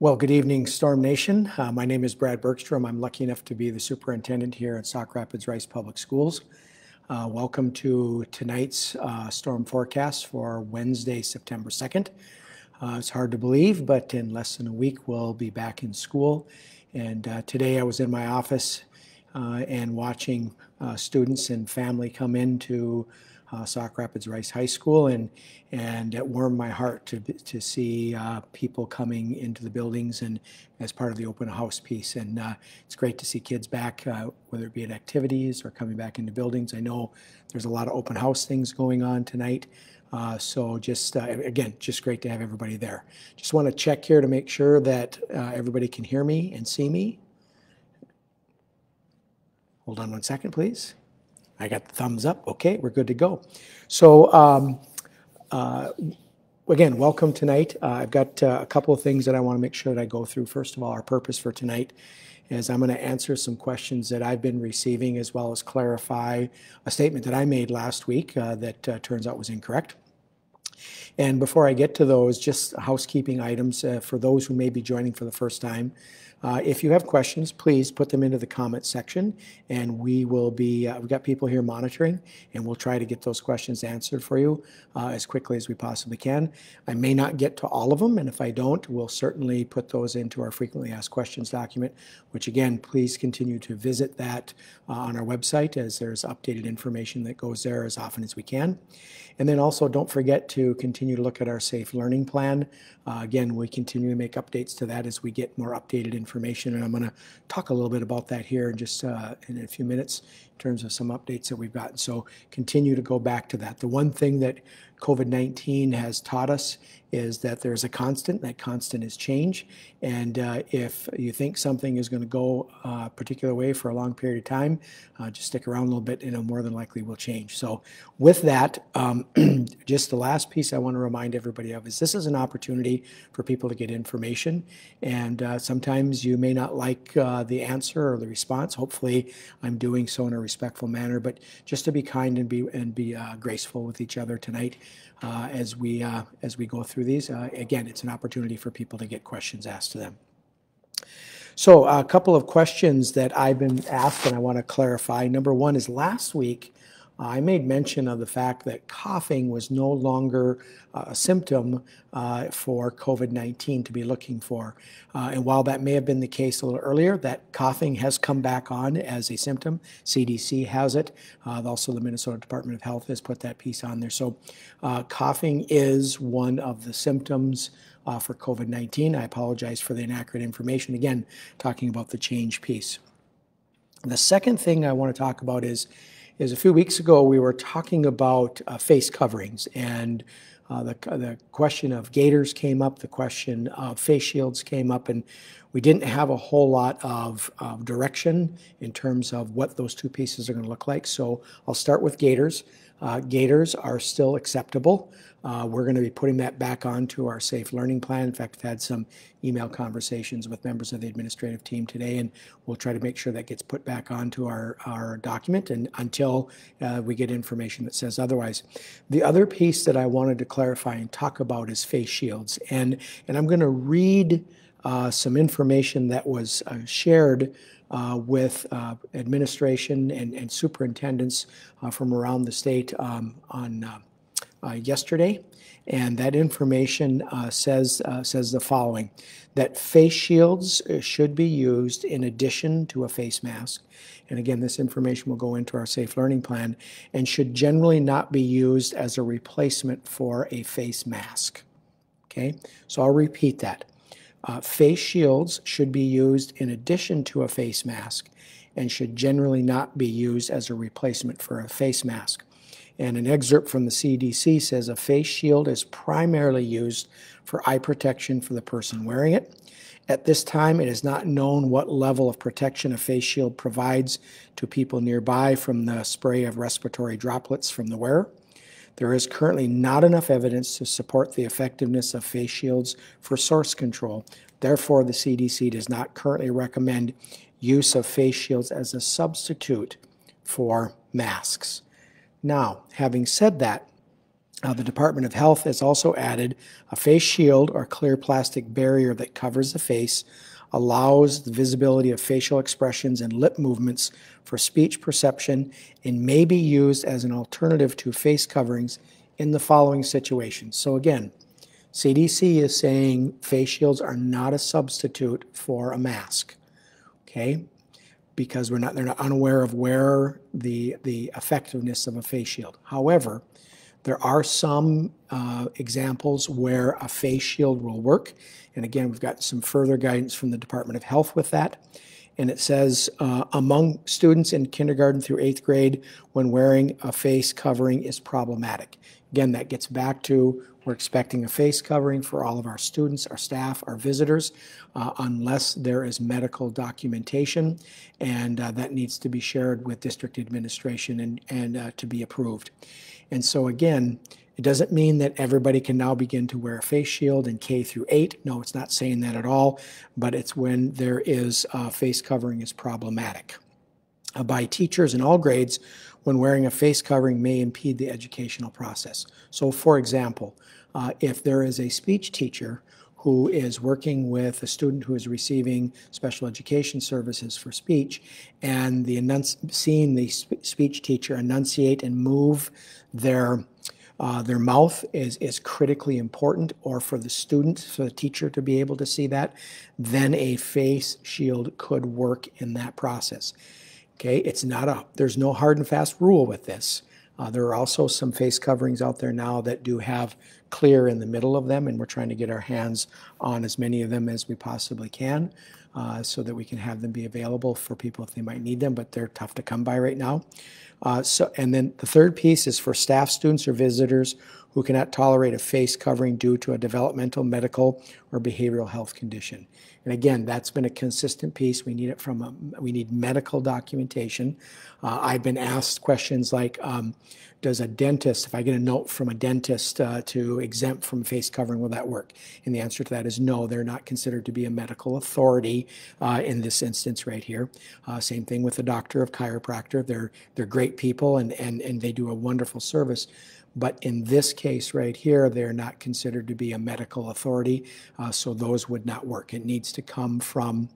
Well, good evening, Storm Nation. Uh, my name is Brad Bergstrom. I'm lucky enough to be the superintendent here at Sauk Rapids Rice Public Schools. Uh, welcome to tonight's uh, storm forecast for Wednesday, September 2nd. Uh, it's hard to believe, but in less than a week, we'll be back in school. And uh, today I was in my office uh, and watching students and family come into uh, Sauk Rapids Rice High School, and and it warmed my heart to to see uh, people coming into the buildings and as part of the open house piece. And uh, it's great to see kids back, uh, whether it be at activities or coming back into buildings. I know there's a lot of open house things going on tonight. Uh, so just uh, again, just great to have everybody there. Just want to check here to make sure that everybody can hear me and see me. Hold on one second, please. I got the thumbs up. Okay, we're good to go. So, um, uh, again, welcome tonight. Uh, I've got uh, a couple of things that I want to make sure that I go through. First of all, our purpose for tonight is I'm going to answer some questions that I've been receiving as well as clarify a statement that I made last week uh, that uh, turns out was incorrect. And before I get to those, just housekeeping items uh, for those who may be joining for the first time. Uh, if you have questions, please put them into the comment section, and we will be. Uh, we've got people here monitoring, and we'll try to get those questions answered for you uh, as quickly as we possibly can. I may not get to all of them, and if I don't, we'll certainly put those into our frequently asked questions document. Which again, please continue to visit that uh, on our website, as there's updated information that goes there as often as we can. And then also, don't forget to continue to look at our safe learning plan. Uh, again, we continue to make updates to that as we get more updated information, and I'm going to talk a little bit about that here in just uh, in a few minutes in terms of some updates that we've gotten. So continue to go back to that. The one thing that COVID-19 has taught us is that there's a constant. That constant is change. And uh, if you think something is going to go a particular way for a long period of time, uh, just stick around a little bit and it more than likely will change. So with that, um, just the last piece I want to remind everybody of is this is an opportunity for people to get information. And uh, sometimes you may not like uh, the answer or the response. Hopefully I'm doing so in a respectful manner, but just to be kind and be, and be uh, graceful with each other tonight uh, as we uh, as we go through these. Uh, again, it's an opportunity for people to get questions asked to them. So a couple of questions that I've been asked and I want to clarify. Number one is last week I made mention of the fact that coughing was no longer uh, a symptom uh, for COVID 19 to be looking for. Uh, and while that may have been the case a little earlier, that coughing has come back on as a symptom. CDC has it. Uh, also, the Minnesota Department of Health has put that piece on there. So, uh, coughing is one of the symptoms. Uh, for COVID 19. I apologize for the inaccurate information. Again, talking about the change piece. The second thing I want to talk about is is a few weeks ago we were talking about uh, face coverings and uh, the, the question of gaiters came up, the question of face shields came up, and we didn't have a whole lot of, of direction in terms of what those two pieces are going to look like. So I'll start with gaiters. Uh, gaiters are still acceptable. Uh, we're going to be putting that back onto our safe learning plan. In fact, I've had some email conversations with members of the administrative team today, and we'll try to make sure that gets put back onto our, our document and until uh, we get information that says otherwise. The other piece that I wanted to clarify and talk about is face shields. And, and I'm going to read uh, some information that was uh, shared uh, with uh, administration and, and superintendents uh, from around the state um, on uh, yesterday, and that information uh, says uh, says the following: that face shields uh, should be used in addition to a face mask. And again, this information will go into our safe learning plan and should generally not be used as a replacement for a face mask. Okay, so I'll repeat that. Uh, face shields should be used in addition to a face mask and should generally not be used as a replacement for a face mask. And an excerpt from the CDC says a face shield is primarily used for eye protection for the person wearing it. At this time, it is not known what level of protection a face shield provides to people nearby from the spray of respiratory droplets from the wearer. There is currently not enough evidence to support the effectiveness of face shields for source control. Therefore, the CDC does not currently recommend use of face shields as a substitute for masks. Now, having said that, Uh, the Department of Health has also added a face shield or clear plastic barrier that covers the face, allows the visibility of facial expressions and lip movements for speech perception, and may be used as an alternative to face coverings in the following situations. So, again, CDC is saying face shields are not a substitute for a mask, okay? Because we're not, they're not unaware of where the, the effectiveness of a face shield. However, there are some uh, examples where a face shield will work. And again, we've got some further guidance from the Department of Health with that. And it says uh, among students in kindergarten through eighth grade, when wearing a face covering is problematic. Again, that gets back to we're expecting a face covering for all of our students, our staff, our visitors, uh, unless there is medical documentation, and uh, that needs to be shared with district administration and, and uh, to be approved. And so again, it doesn't mean that everybody can now begin to wear a face shield in K through 8. No, it's not saying that at all, but it's when there is uh, face covering is problematic. Uh, by teachers in all grades, when wearing a face covering may impede the educational process. So for example, uh, if there is a speech teacher who is working with a student who is receiving special education services for speech, and the seeing the sp speech teacher enunciate and move their uh, their mouth is, is critically important, or for the student, for the teacher to be able to see that, then a face shield could work in that process. Okay, it's not a, there's no hard and fast rule with this. Uh, there are also some face coverings out there now that do have clear in the middle of them, and we're trying to get our hands on as many of them as we possibly can uh, so that we can have them be available for people if they might need them, but they're tough to come by right now. Uh, so, and then the third piece is for staff, students, or visitors who cannot tolerate a face covering due to a developmental, medical, or behavioral health condition. And again, that's been a consistent piece. We need it from a, we need medical documentation. Uh, I've been asked questions like, um, does a dentist, if I get a note from a dentist uh, to exempt from face covering, will that work? And the answer to that is no, they're not considered to be a medical authority uh, in this instance right here. Uh, same thing with the doctor of chiropractor. They're, they're great people and, and, and they do a wonderful service. But in this case right here, they're not considered to be a medical authority, uh, so those would not work. It needs to come from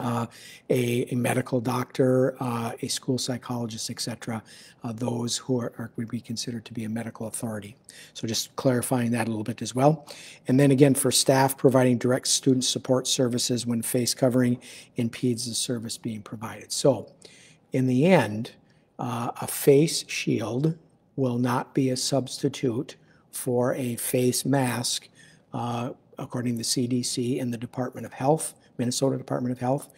uh, a, a, medical doctor, uh, a school psychologist, etc. Uh, those who are, are, would be considered to be a medical authority. So just clarifying that a little bit as well. And then again, for staff providing direct student support services when face covering impedes the service being provided. So in the end, uh, a face shield will not be a substitute for a face mask, uh, according to the CDC and the Department of Health, Minnesota Department of Health.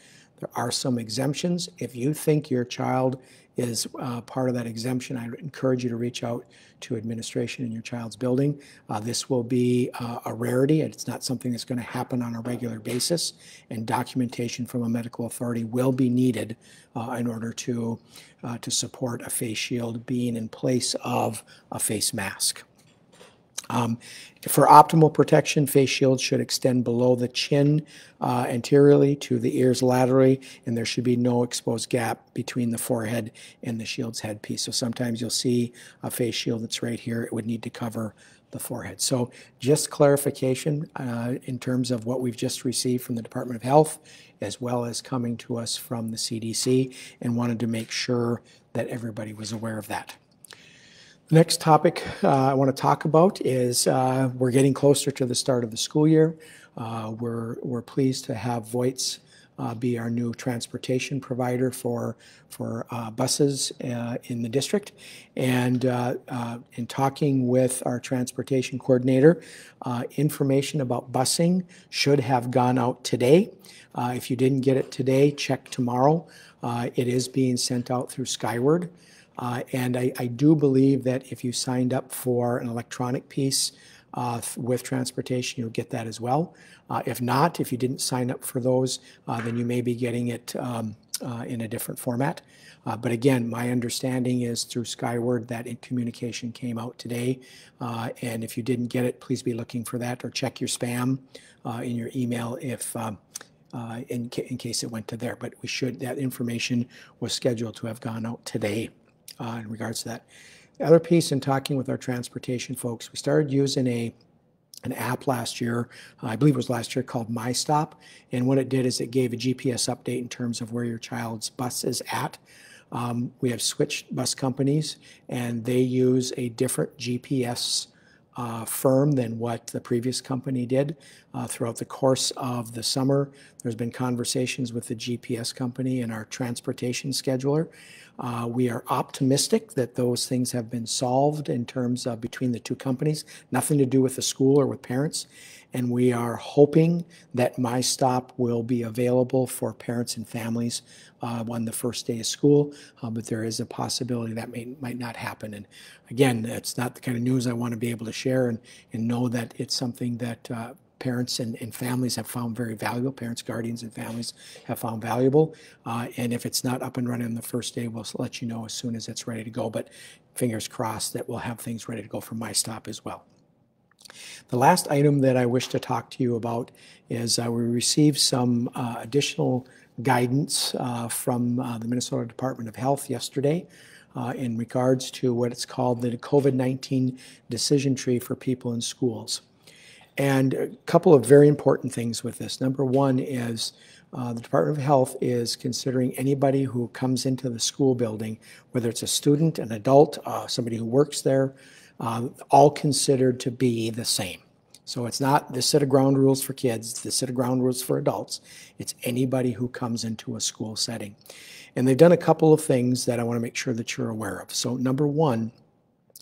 There are some exemptions. If you think your child is uh, part of that exemption, I encourage you to reach out to administration in your child's building. Uh, this will be uh, a rarity. It's not something that's going to happen on a regular basis, and documentation from a medical authority will be needed uh, in order to, uh, to support a face shield being in place of a face mask. Um, for optimal protection, face shields should extend below the chin uh, anteriorly to the ears laterally, and there should be no exposed gap between the forehead and the shield's headpiece. So sometimes you'll see a face shield that's right here. It would need to cover the forehead. So just clarification uh, in terms of what we've just received from the Department of Health, as well as coming to us from the CDC, and wanted to make sure that everybody was aware of that. Next topic uh, I want to talk about is uh, we're getting closer to the start of the school year. Uh, we're, we're pleased to have Voigt's uh, be our new transportation provider for, for uh, buses uh, in the district. And in talking with our transportation coordinator, information about busing should have gone out today. if you didn't get it today, check tomorrow. it is being sent out through Skyward. Uh, and I, I, do believe that if you signed up for an electronic piece uh, with transportation, you'll get that as well. Uh, if not, if you didn't sign up for those, uh, then you may be getting it um, uh, in a different format. Uh, but again, my understanding is through Skyward that communication came out today. and if you didn't get it, please be looking for that or check your spam in your email if um, in, ca in, case it went to there. But we should, that information was scheduled to have gone out today uh, in regards to that. The other piece in talking with our transportation folks, we started using a an app last year, uh, I believe it was last year, called MyStop. And what it did is it gave a GPS update in terms of where your child's bus is at. Um, we have switched bus companies, and they use a different GPS uh, firm than what the previous company did. Uh, throughout the course of the summer, there's been conversations with the GPS company and our transportation scheduler. Uh, we are optimistic that those things have been solved in terms of between the two companies, nothing to do with the school or with parents. And we are hoping that MyStop will be available for parents and families uh, on the first day of school. Uh, but there is a possibility that may, might not happen. And again, it's not the kind of news I want to be able to share and, and know that it's something that uh, parents and, and, families have found very valuable. Parents, guardians, and families have found valuable. Uh, and if it's not up and running on the first day, we'll let you know as soon as it's ready to go. But fingers crossed that we'll have things ready to go for MyStop as well. The last item that I wish to talk to you about is uh, we received some uh, additional guidance uh, from uh, the Minnesota Department of Health yesterday. Uh, in regards to what it's called the COVID 19 decision tree for people in schools. And a couple of very important things with this. Number one is uh, the Department of Health is considering anybody who comes into the school building, whether it's a student, an adult, uh, somebody who works there, uh, all considered to be the same. So it's not the set of ground rules for kids, the set of ground rules for adults. It's anybody who comes into a school setting. And they've done a couple of things that I want to make sure that you're aware of. So, number one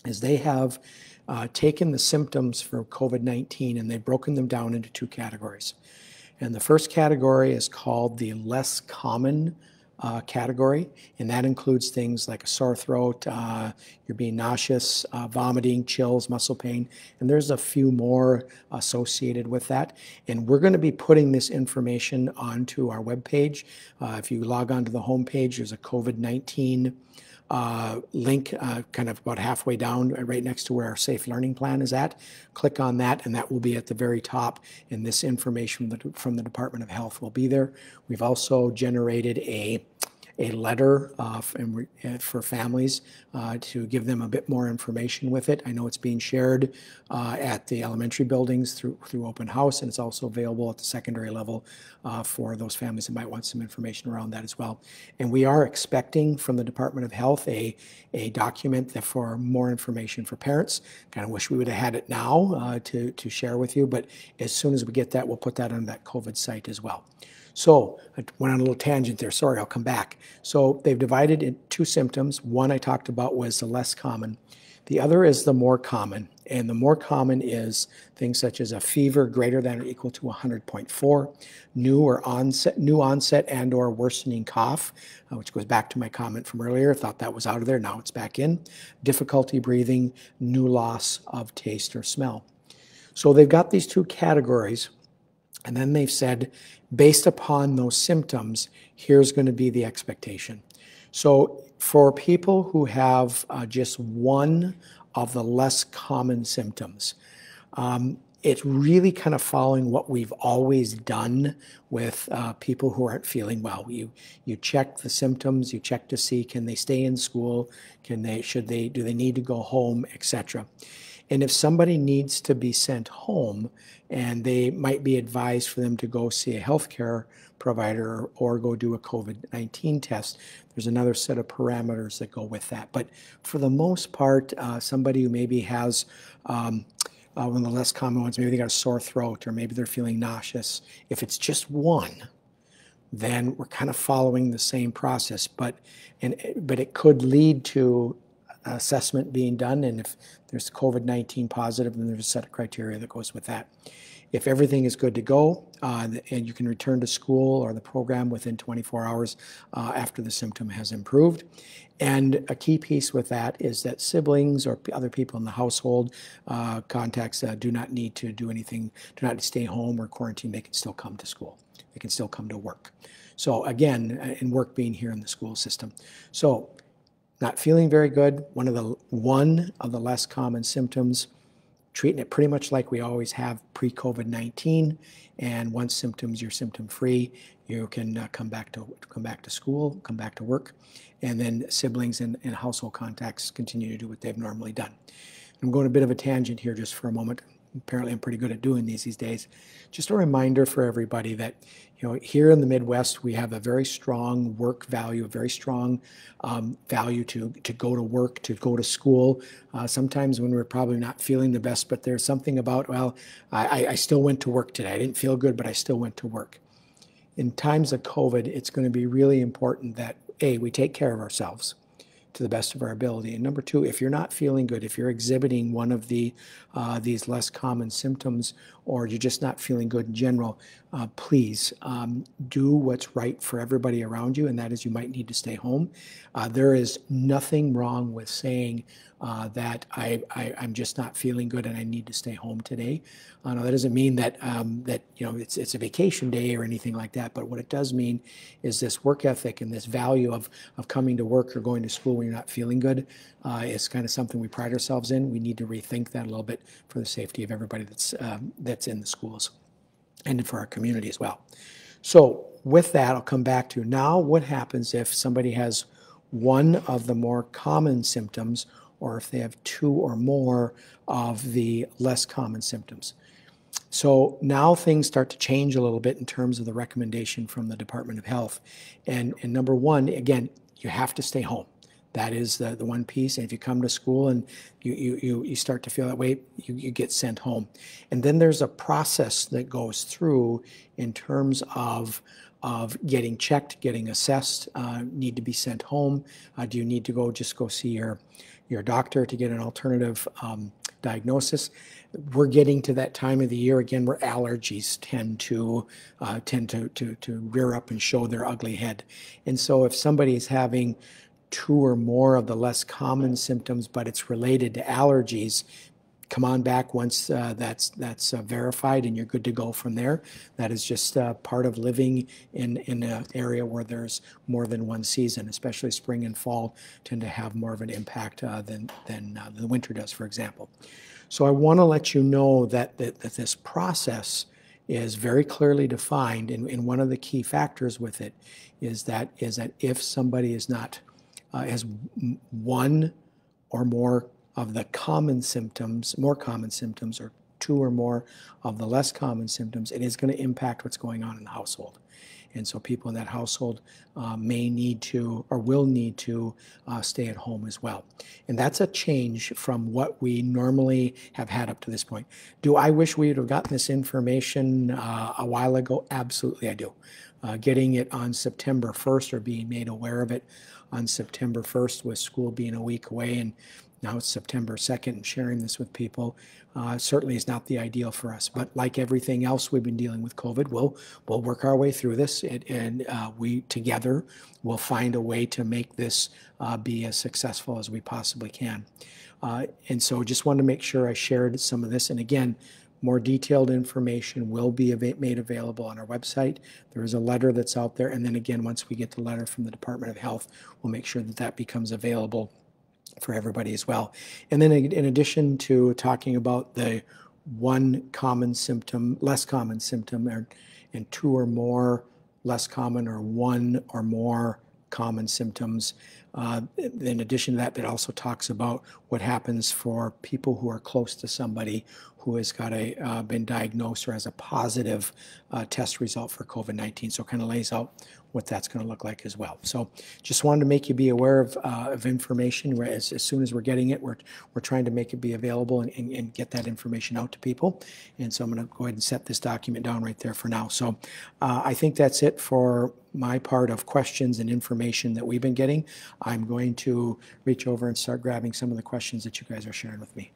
is they have uh, taken the symptoms for COVID 19 and they've broken them down into two categories. And the first category is called the less common uh, category, and that includes things like a sore throat, uh, you're being nauseous, uh, vomiting, chills, muscle pain, and there's a few more associated with that. And we're going to be putting this information onto our webpage. Uh, if you log on to the homepage, there's a COVID 19 uh, link uh, kind of about halfway down uh, right next to where our safe learning plan is at. Click on that and that will be at the very top and this information from the, from the Department of Health will be there. We've also generated a a letter uh, uh, for families uh, to give them a bit more information with it. I know it's being shared uh, at the elementary buildings through, through open house, and it's also available at the secondary level uh, for those families that might want some information around that as well. And we are expecting from the Department of Health a, a document for more information for parents. Kind of wish we would have had it now uh, to, to share with you, but as soon as we get that, we'll put that on that COVID site as well. So I went on a little tangent there. Sorry, I'll come back. So they've divided in two symptoms. One I talked about was the less common. The other is the more common. And the more common is things such as a fever greater than or equal to 100.4, new or onset, new onset and or worsening cough, uh, which goes back to my comment from earlier. I thought that was out of there. Now it's back in. Difficulty breathing, new loss of taste or smell. So they've got these two categories and then they've said, based upon those symptoms, here's going to be the expectation. So for people who have uh, just one of the less common symptoms, um, it's really kind of following what we've always done with uh, people who aren't feeling well. You you check the symptoms, you check to see can they stay in school, can they should they do they need to go home, etc. And if somebody needs to be sent home and they might be advised for them to go see a healthcare provider or go do a COVID 19 test, there's another set of parameters that go with that. But for the most part, uh, somebody who maybe has um, uh, one of the less common ones, maybe they got a sore throat or maybe they're feeling nauseous, if it's just one, then we're kind of following the same process. But, and, but it could lead to assessment being done, and if there's COVID 19 positive, then there's a set of criteria that goes with that. If everything is good to go uh, and you can return to school or the program within 24 hours uh, after the symptom has improved. And a key piece with that is that siblings or other people in the household uh, contacts uh, do not need to do anything, do not stay home or quarantine. They can still come to school. They can still come to work. So again, uh, in work being here in the school system. So not feeling very good, one of the one of the less common symptoms, treating it pretty much like we always have pre-COVID-19, and once symptoms, you're symptom free, you can uh, come back to come back to school, come back to work, and then siblings and, and household contacts continue to do what they've normally done. I'm going a bit of a tangent here just for a moment. Apparently, I'm pretty good at doing these these days. Just a reminder for everybody that you know here in the Midwest we have a very strong work value, a very strong um, value to to go to work, to go to school. Uh, sometimes when we're probably not feeling the best, but there's something about well, I, I still went to work today. I didn't feel good, but I still went to work. In times of COVID, it's going to be really important that a we take care of ourselves to the best of our ability. And number two, if you're not feeling good, if you're exhibiting one of the uh, these less common symptoms, or you're just not feeling good in general, uh, please um, do what's right for everybody around you, and that is you might need to stay home. Uh, there is nothing wrong with saying uh, that I, I, am just not feeling good and I need to stay home today. Uh, now, that doesn't mean that um, that you know it's it's a vacation day or anything like that. But what it does mean is this work ethic and this value of of coming to work or going to school when you're not feeling good uh, is kind of something we pride ourselves in. We need to rethink that a little bit for the safety of everybody that's um, that's in the schools and for our community as well. So with that, I'll come back to now. What happens if somebody has one of the more common symptoms or if they have two or more of the less common symptoms. So now things start to change a little bit in terms of the recommendation from the Department of Health. And, and number one, again, you have to stay home. That is the, the one piece. And if you come to school and you, you, you, start to feel that way, you, you get sent home. And then there's a process that goes through in terms of of getting checked, getting assessed, uh, need to be sent home? Uh, do you need to go just go see your your doctor to get an alternative um, diagnosis. We're getting to that time of the year again where allergies tend to uh, tend to, to to rear up and show their ugly head. And so if somebody is having two or more of the less common symptoms, but it's related to allergies, come on back once uh, that's that's uh, verified and you're good to go from there. That is just uh, part of living in in an area where there's more than one season, especially spring and fall tend to have more of an impact uh, than than uh, the winter does, for example. So I want to let you know that, that that this process is very clearly defined, and, and one of the key factors with it is that is that if somebody is not uh, has one or more of the common symptoms, more common symptoms, or two or more of the less common symptoms, it is going to impact what's going on in the household. And so people in that household uh, may need to or will need to uh, stay at home as well. And that's a change from what we normally have had up to this point. Do I wish we would have gotten this information uh, a while ago? Absolutely, I do. Uh, getting it on September 1st or being made aware of it on September 1st with school being a week away and now it's September 2nd, and sharing this with people uh, certainly is not the ideal for us. But like everything else we've been dealing with COVID, we'll we'll work our way through this, it, and uh, we together will find a way to make this uh, be as successful as we possibly can. Uh, and so, just wanted to make sure I shared some of this. And again. More detailed information will be made available on our website. There is a letter that's out there. And then again, once we get the letter from the Department of Health, we'll make sure that that becomes available for everybody as well. And then in addition to talking about the one common symptom, less common symptom, or, and two or more less common or one or more common symptoms. Uh, in addition to that, it also talks about what happens for people who are close to somebody who has got a uh, been diagnosed or has a positive uh, test result for COVID-19. So kind of lays out what that's going to look like as well. So just wanted to make you be aware of, uh, of information. As, as soon as we're getting it, we're, we're trying to make it be available and, and, and get that information out to people. And so I'm going to go ahead and set this document down right there for now. So uh, I think that's it for my part of questions and information that we've been getting. I'm going to reach over and start grabbing some of the questions that you guys are sharing with me.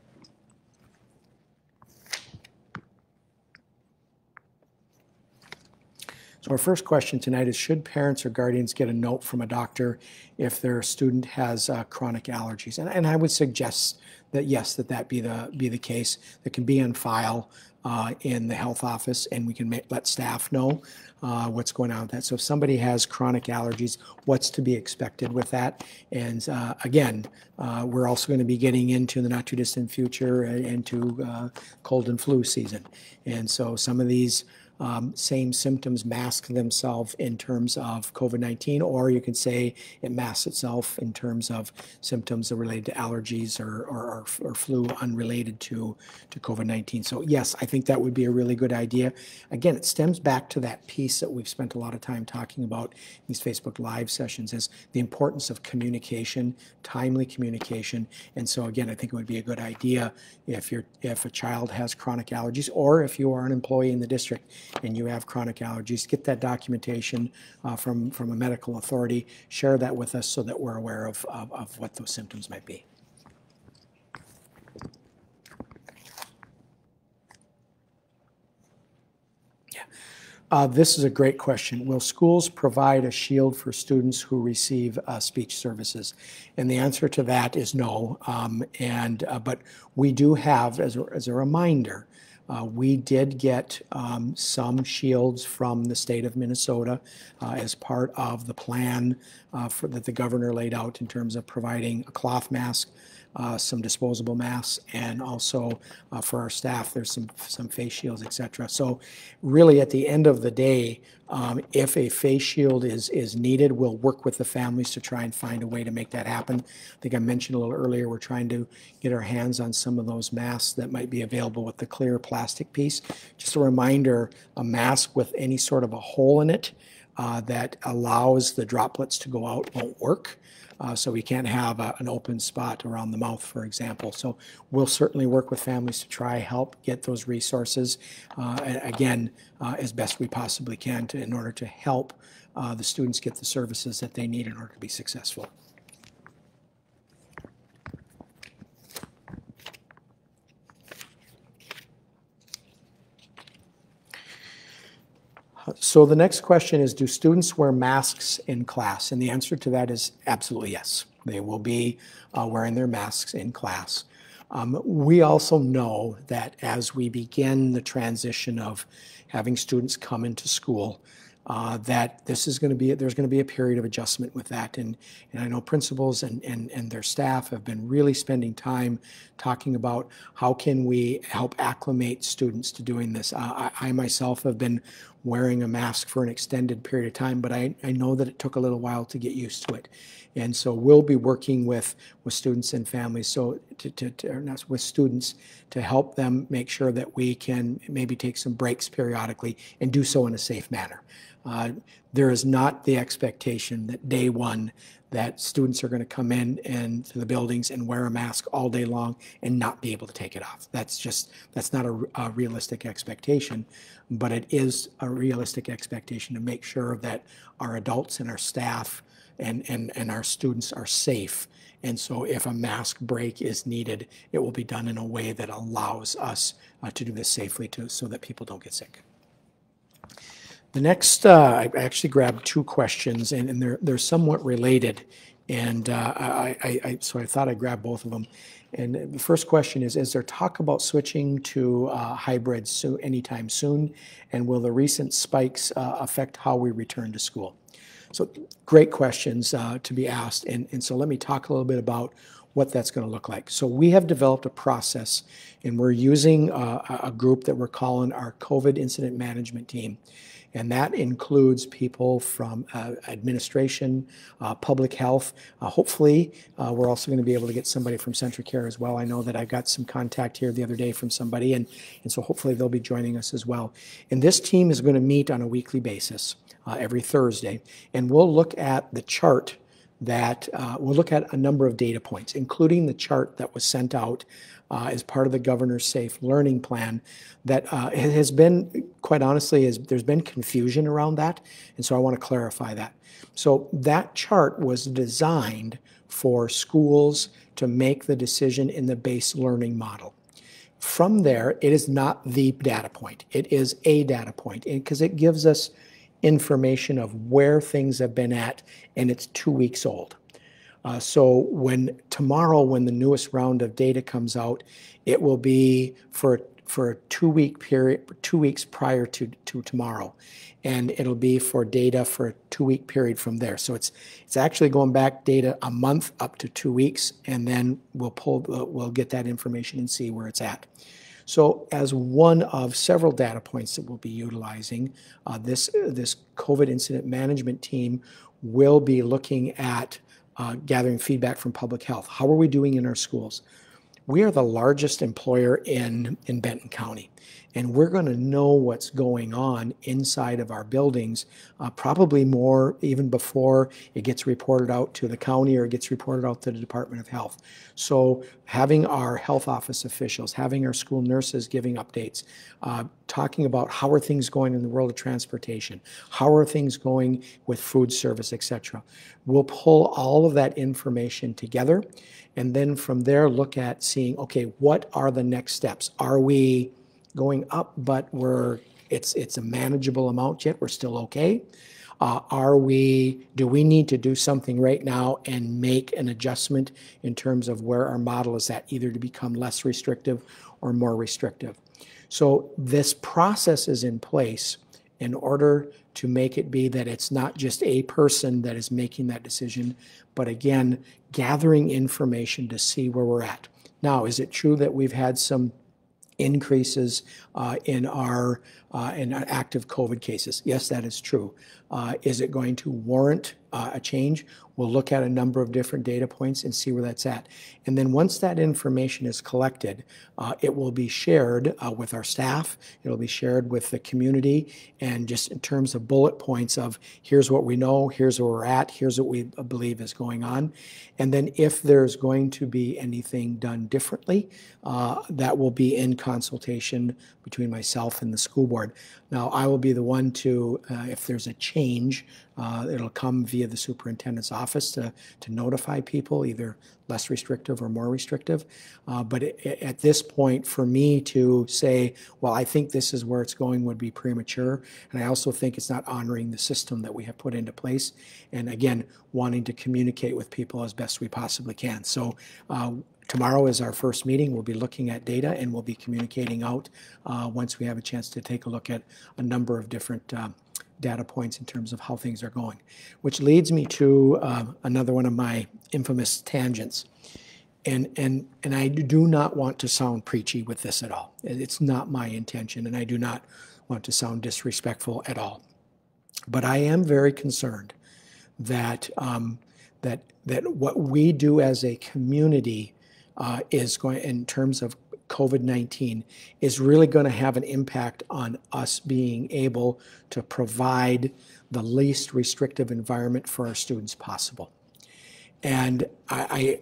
So our first question tonight is, should parents or guardians get a note from a doctor if their student has uh, chronic allergies? And, and I would suggest that yes, that that be the, be the case. That can be on file uh, in the health office and we can let staff know uh, what's going on with that. So if somebody has chronic allergies, what's to be expected with that? And uh, again, uh, we're also going to be getting into the not too distant future uh, into uh, cold and flu season. And so some of these um, same symptoms mask themselves in terms of COVID 19, or you could say it masks itself in terms of symptoms related to allergies or, or, or, or flu unrelated to, to COVID 19. So, yes, I think that would be a really good idea. Again, it stems back to that piece that we've spent a lot of time talking about in these Facebook Live sessions is the importance of communication, timely communication. And so, again, I think it would be a good idea if you're if a child has chronic allergies or if you are an employee in the district and you have chronic allergies, get that documentation uh, from, from a medical authority, share that with us so that we're aware of, of, of what those symptoms might be. Uh, this is a great question. Will schools provide a shield for students who receive uh, speech services? And the answer to that is no. Um, and uh, but we do have, as a, as a reminder, uh, we did get um, some shields from the state of Minnesota uh, as part of the plan uh, for, that the governor laid out in terms of providing a cloth mask uh, some disposable masks, and also uh, for our staff, there's some some face shields, etc. So, really, at the end of the day, um, if a face shield is is needed, we'll work with the families to try and find a way to make that happen. I think I mentioned a little earlier, we're trying to get our hands on some of those masks that might be available with the clear plastic piece. Just a reminder, a mask with any sort of a hole in it uh, that allows the droplets to go out won't work. Uh, so we can't have a, an open spot around the mouth, for example. So we'll certainly work with families to try help get those resources, uh, again, uh, as best we possibly can to, in order to help uh, the students get the services that they need in order to be successful. So the next question is, do students wear masks in class? And the answer to that is absolutely yes. They will be uh, wearing their masks in class. Um, we also know that as we begin the transition of having students come into school, uh, that this is going to be there's going to be a period of adjustment with that and and I know principals and, and and their staff have been really spending time talking about how can we help acclimate students to doing this uh, I, I, myself have been wearing a mask for an extended period of time but I, I know that it took a little while to get used to it. And so we'll be working with with students and families so to, to, to not with students to help them make sure that we can maybe take some breaks periodically and do so in a safe manner. Uh, there is not the expectation that day one that students are going to come in and to the buildings and wear a mask all day long and not be able to take it off. That's just that's not a, a realistic expectation, but it is a realistic expectation to make sure that our adults and our staff and, and, and our students are safe. And so if a mask break is needed, it will be done in a way that allows us uh, to do this safely to, so that people don't get sick. The next, uh, I actually grabbed two questions, and, and they're, they're somewhat related. And uh, I, I, I, so I thought I'd grab both of them. And the first question is, is there talk about switching to uh, hybrid anytime soon? And will the recent spikes uh, affect how we return to school? So great questions uh, to be asked. And, and so let me talk a little bit about what that's going to look like. So we have developed a process, and we're using uh, a group that we're calling our COVID Incident Management Team and that includes people from uh, administration, uh, public health. Uh, hopefully, uh, we're also going to be able to get somebody from CentraCare as well. I know that I got some contact here the other day from somebody, and, and so hopefully they'll be joining us as well. And this team is going to meet on a weekly basis uh, every Thursday, and we'll look at the chart that uh, we'll look at a number of data points, including the chart that was sent out uh, as part of the governor's safe learning plan that uh, has been quite honestly is there's been confusion around that and so i want to clarify that. So that chart was designed for schools to make the decision in the base learning model. From there it is not the data point it is a data point because it gives us information of where things have been at and it's two weeks old uh, so when tomorrow, when the newest round of data comes out, it will be for for a two week period, two weeks prior to, to tomorrow. And it'll be for data for a two week period from there. So it's it's actually going back data a month up to two weeks, and then we'll pull we'll get that information and see where it's at. So as one of several data points that we'll be utilizing, uh, this, this COVID incident management team will be looking at uh, gathering feedback from public health. How are we doing in our schools? We are the largest employer in, in Benton County and we're going to know what's going on inside of our buildings, uh, probably more even before it gets reported out to the county or it gets reported out to the Department of Health. So having our health office officials, having our school nurses giving updates, uh, talking about how are things going in the world of transportation, how are things going with food service, etc. We'll pull all of that information together and then from there look at seeing, okay, what are the next steps? Are we going up, but we're it's it's a manageable amount yet. We're still okay. Uh, are we? Do we need to do something right now and make an adjustment in terms of where our model is at, either to become less restrictive or more restrictive? So this process is in place in order to make it be that it's not just a person that is making that decision, but again, gathering information to see where we're at. Now, is it true that we've had some increases uh, in our uh, in active COVID cases. Yes, that is true. Uh, is it going to warrant uh, a change? We'll look at a number of different data points and see where that's at. And then once that information is collected, uh, it will be shared uh, with our staff. It'll be shared with the community. And just in terms of bullet points of here's what we know, here's where we're at, here's what we believe is going on. And then if there's going to be anything done differently, uh, that will be in consultation between myself and the school board. Now, I will be the one to, uh, if there's a change, uh, it'll come via the superintendent's office to, to notify people, either less restrictive or more restrictive. Uh, but it, at this point, for me to say, well, I think this is where it's going would be premature. And I also think it's not honoring the system that we have put into place. And again, wanting to communicate with people as best we possibly can. So uh, Tomorrow is our first meeting. We'll be looking at data and we'll be communicating out uh, once we have a chance to take a look at a number of different uh, data points in terms of how things are going. Which leads me to uh, another one of my infamous tangents. And, and, and I do not want to sound preachy with this at all. It's not my intention, and I do not want to sound disrespectful at all. But I am very concerned that, um, that, that what we do as a community uh, is going, in terms of COVID 19, is really going to have an impact on us being able to provide the least restrictive environment for our students possible. And I, I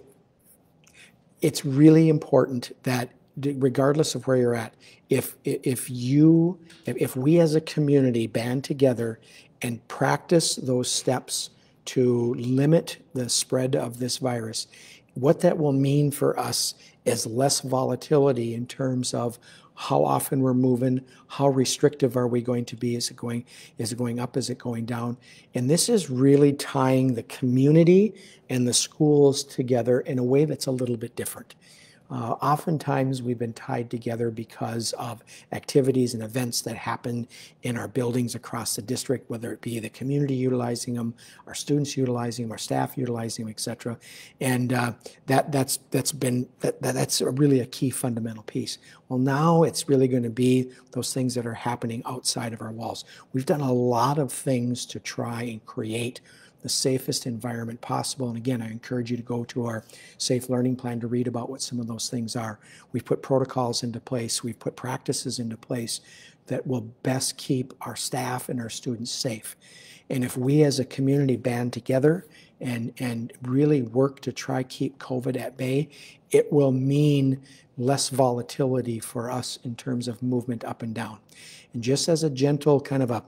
it's really important that regardless of where you're at, if if you if we as a community band together and practice those steps to limit the spread of this virus, what that will mean for us is less volatility in terms of how often we're moving, how restrictive are we going to be? Is it going, is it going up? Is it going down? And this is really tying the community and the schools together in a way that's a little bit different. Uh, oftentimes, we've been tied together because of activities and events that happen in our buildings across the district, whether it be the community utilizing them, our students utilizing them, our staff utilizing them, et cetera. And uh, that, that's, that's been, that, that's really a key fundamental piece. Well, now it's really going to be those things that are happening outside of our walls. We've done a lot of things to try and create the safest environment possible. And again, I encourage you to go to our safe learning plan to read about what some of those things are. We've put protocols into place, we've put practices into place that will best keep our staff and our students safe. And if we as a community band together and, and really work to try keep COVID at bay, it will mean less volatility for us in terms of movement up and down. And just as a gentle kind of a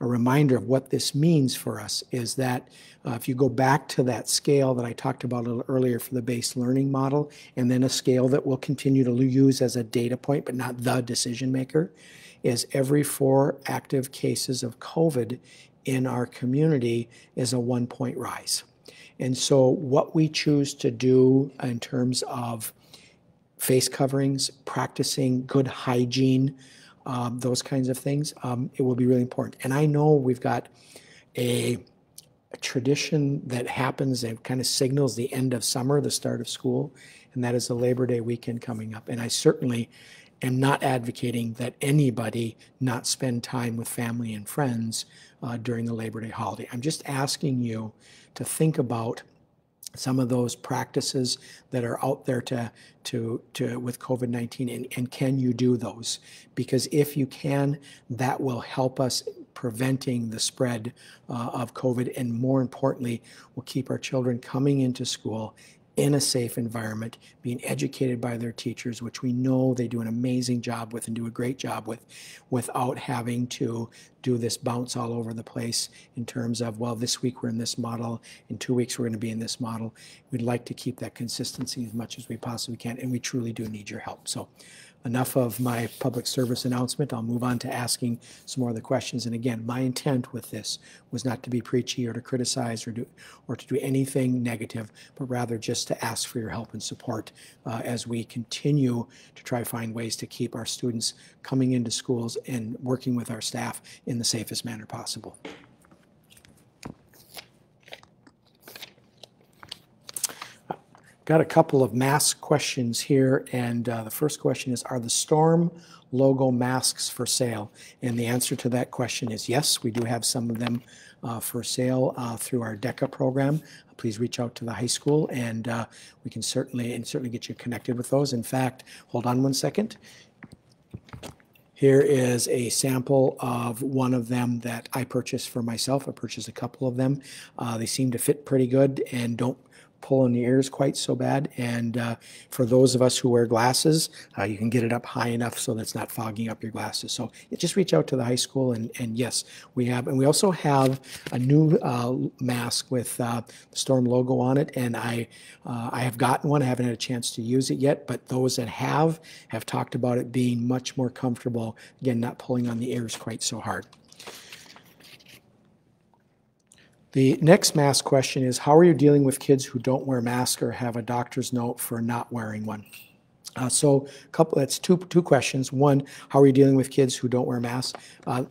a reminder of what this means for us is that uh, if you go back to that scale that I talked about a little earlier for the base learning model, and then a scale that we'll continue to use as a data point, but not the decision maker, is every four active cases of COVID in our community is a one point rise. And so, what we choose to do in terms of face coverings, practicing good hygiene, um, those kinds of things, um, it will be really important. And I know we've got a, a tradition that happens and kind of signals the end of summer, the start of school, and that is the Labor Day weekend coming up. And I certainly am not advocating that anybody not spend time with family and friends uh, during the Labor Day holiday. I'm just asking you to think about some of those practices that are out there to, to, to with COVID-19 and, and can you do those? Because if you can, that will help us preventing the spread uh, of COVID and more importantly, will keep our children coming into school in a safe environment, being educated by their teachers, which we know they do an amazing job with and do a great job with, without having to do this bounce all over the place in terms of, well, this week we're in this model, in two weeks we're going to be in this model. We'd like to keep that consistency as much as we possibly can, and we truly do need your help. So enough of my public service announcement. I'll move on to asking some more of the questions. And again, my intent with this was not to be preachy or to criticize or do or to do anything negative, but rather just to ask for your help and support uh, as we continue to try to find ways to keep our students coming into schools and working with our staff in the safest manner possible. Got a couple of mask questions here, and uh, the first question is, are the Storm logo masks for sale? And the answer to that question is yes, we do have some of them uh, for sale uh, through our DECA program. Please reach out to the high school, and uh, we can certainly and certainly get you connected with those. In fact, hold on one second. Here is a sample of one of them that I purchased for myself. I purchased a couple of them. Uh, they seem to fit pretty good and don't pulling the ears quite so bad. And uh, for those of us who wear glasses, uh, you can get it up high enough so that's not fogging up your glasses. So just reach out to the high school, and, and yes, we have, and we also have a new uh, mask with uh, the Storm logo on it. And I, uh, I have gotten one. I haven't had a chance to use it yet, but those that have have talked about it being much more comfortable. Again, not pulling on the ears quite so hard. The next mask question is How are you dealing with kids who don't wear masks or have a doctor's note for not wearing one? Uh, so, couple that's two two questions. One, how are you dealing with kids who don't wear masks? Uh,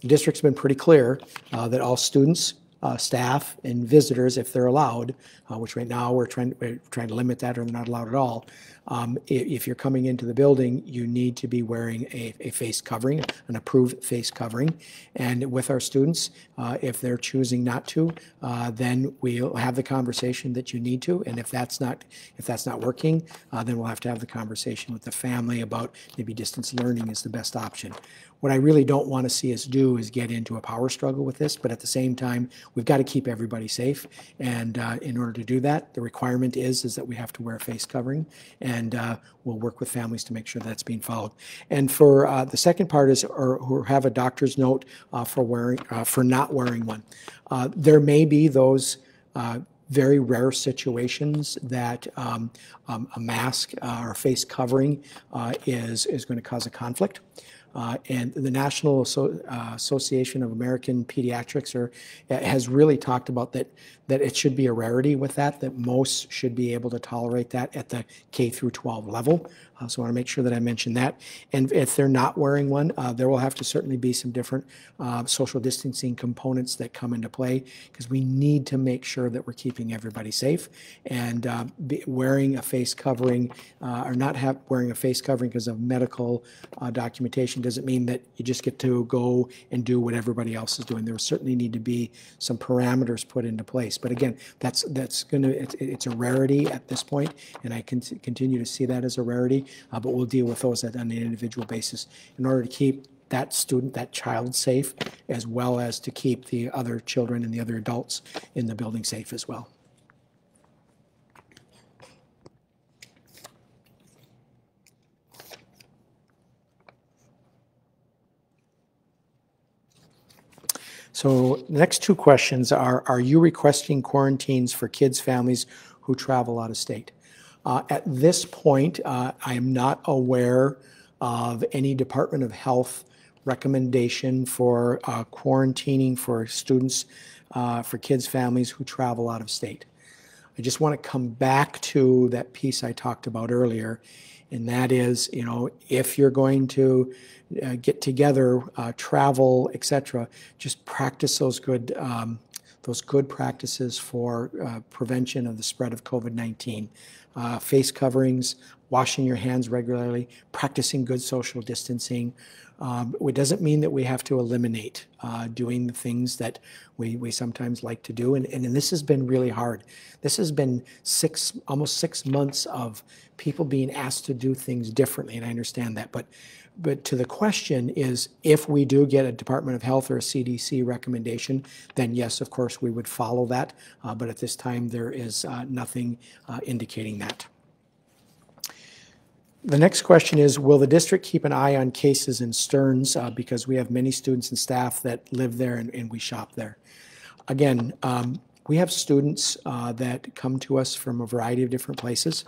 the district's been pretty clear uh, that all students, uh, staff, and visitors, if they're allowed, uh, which right now we're trying we're trying to limit that or they're not allowed at all, um, if you're coming into the building, you need to be wearing a, a face covering, an approved face covering. And with our students, uh, if they're choosing not to, uh, then we'll have the conversation that you need to. And if that's not if that's not working, uh, then we'll have to have the conversation with the family about maybe distance learning is the best option. What I really don't want to see us do is get into a power struggle with this, but at the same time, we've got to keep everybody safe. And uh, in order to do that, the requirement is is that we have to wear face covering, and uh, we'll work with families to make sure that's being followed. And for uh, the second part is, or who have a doctor's note uh, for wearing uh, for not wearing one. Uh, there may be those very rare situations that um, um, a mask uh, or face covering uh, is, is going to cause a conflict. Uh, and the National uh, Association of American Pediatrics are, has really talked about that that it should be a rarity with that, that most should be able to tolerate that at the K through 12 level. Uh, so I want to make sure that I mention that. And if they're not wearing one, uh, there will have to certainly be some different uh, social distancing components that come into play because we need to make sure that we're keeping everybody safe. And uh, wearing a face covering uh, or not have, wearing a face covering because of medical uh, documentation doesn't mean that you just get to go and do what everybody else is doing. There certainly need to be some parameters put into place. But again, that's that's going to it's, it's, a rarity at this point, and I can continue to see that as a rarity. Uh, but we'll deal with those on an individual basis in order to keep that student, that child safe, as well as to keep the other children and the other adults in the building safe as well. So the next two questions are, are you requesting quarantines for kids, families who travel out of state? Uh, at this point, uh, I am not aware of any Department of Health recommendation for uh, quarantining for students, uh, for kids, families who travel out of state. I just want to come back to that piece I talked about earlier, and that is, you know, if you're going to uh, get together, uh, travel, etc. Just practice those good um, those good practices for uh, prevention of the spread of COVID-19. Uh, face coverings washing your hands regularly, practicing good social distancing. Um, it doesn't mean that we have to eliminate uh, doing the things that we, we sometimes like to do. And, and, and this has been really hard. This has been six, almost six months of people being asked to do things differently. And I understand that. But, but to the question is if we do get a Department of Health or a CDC recommendation, then yes, of course, we would follow that. Uh, but at this time, there is uh, nothing uh, indicating that. The next question is, will the district keep an eye on cases in Stearns uh, because we have many students and staff that live there and, and we shop there? Again, um, we have students uh, that come to us from a variety of different places.